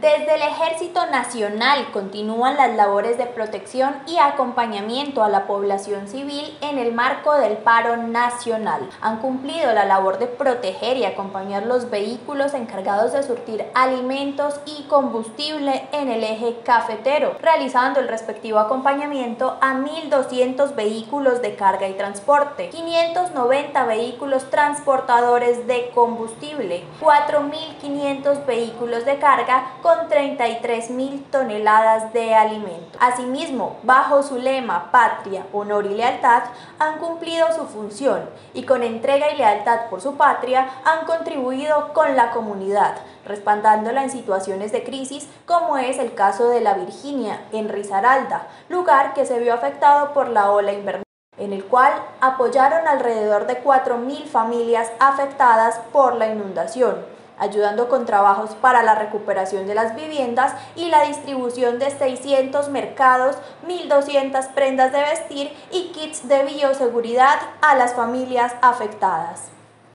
Desde el Ejército Nacional continúan las labores de protección y acompañamiento a la población civil en el marco del paro nacional. Han cumplido la labor de proteger y acompañar los vehículos encargados de surtir alimentos y combustible en el eje cafetero, realizando el respectivo acompañamiento a 1.200 vehículos de carga y transporte, 590 vehículos transportadores de combustible, 4.500 vehículos de carga 33 mil toneladas de alimento. Asimismo, bajo su lema Patria, Honor y Lealtad, han cumplido su función y con entrega y lealtad por su patria han contribuido con la comunidad, respaldándola en situaciones de crisis como es el caso de la Virginia en Risaralda, lugar que se vio afectado por la ola invernal en el cual apoyaron alrededor de 4.000 familias afectadas por la inundación ayudando con trabajos para la recuperación de las viviendas y la distribución de 600 mercados, 1.200 prendas de vestir y kits de bioseguridad a las familias afectadas.